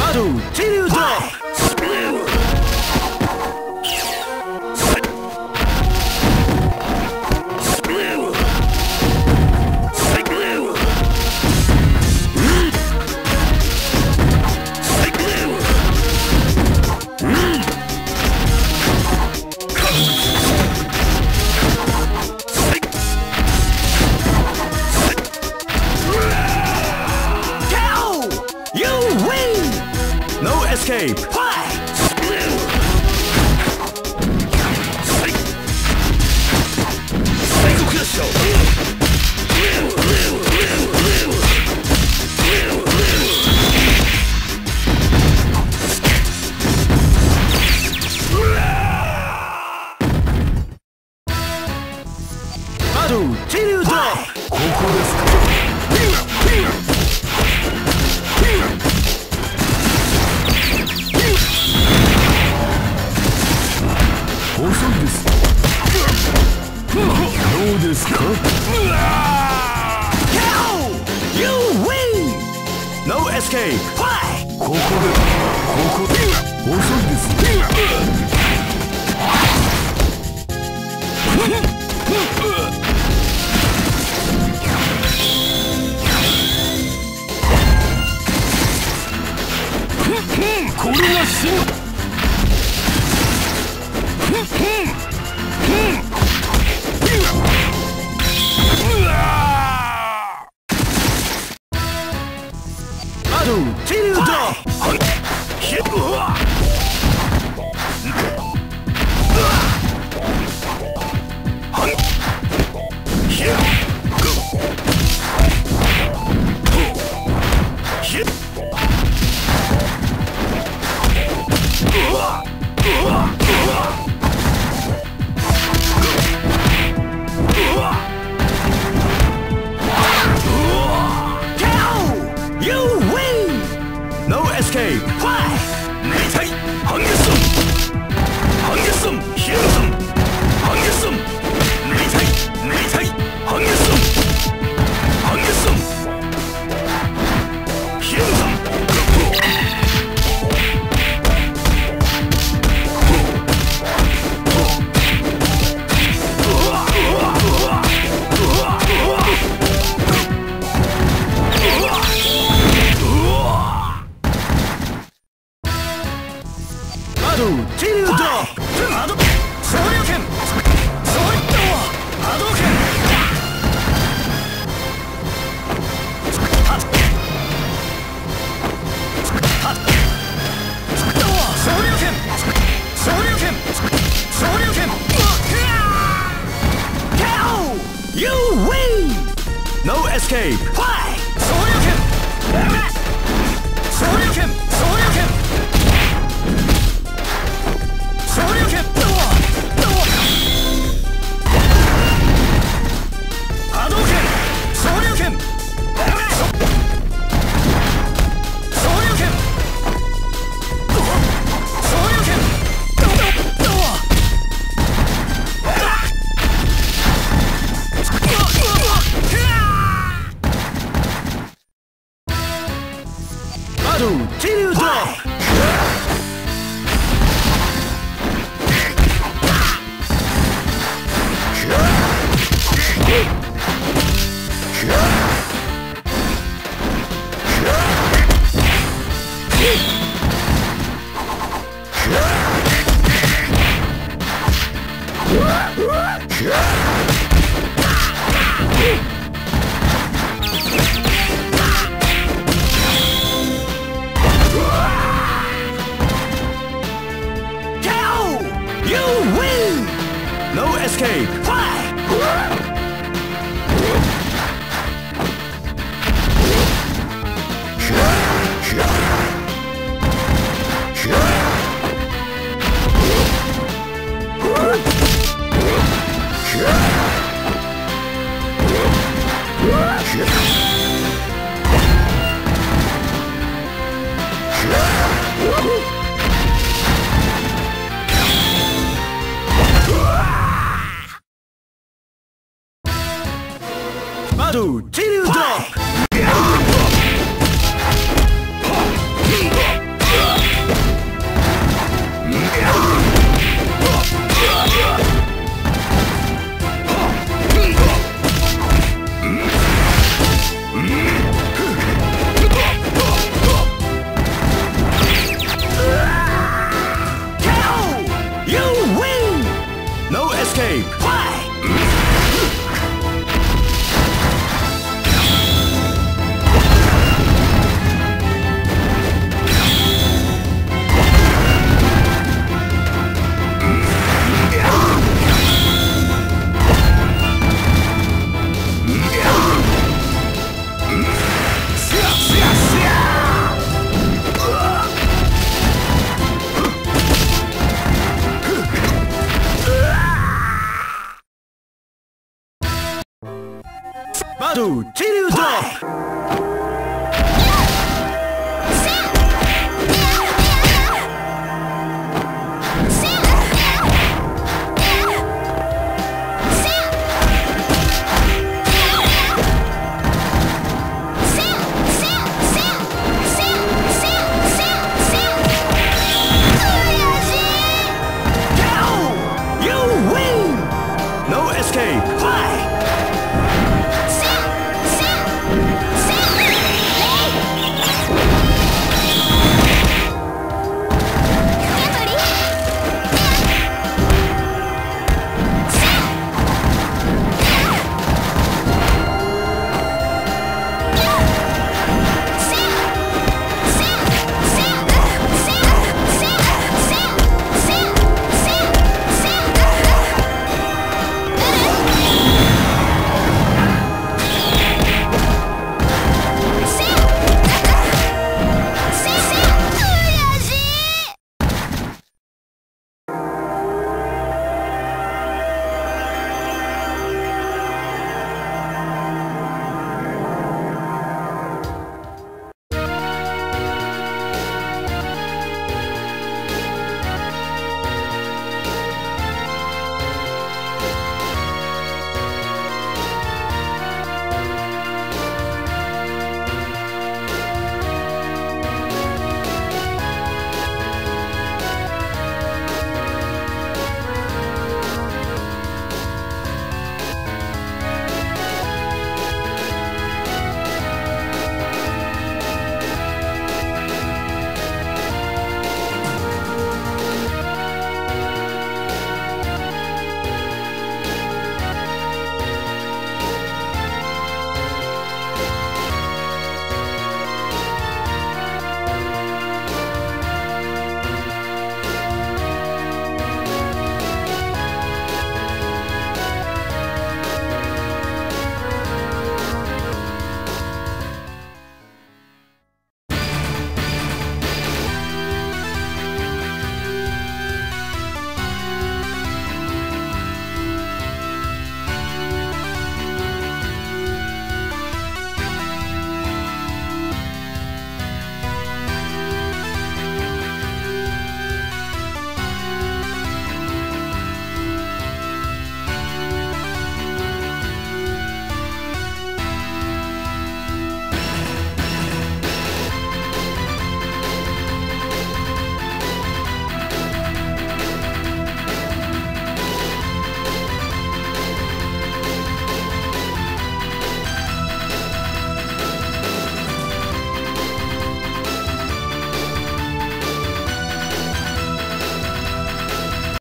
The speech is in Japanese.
バトル手榴弾 escape. ですか？You win! No escape! ここでここで遅いです。これが死ぬ。竜とヒュッドウ手リッドア You win! No escape! Why? Hadouken! Drop! Bye.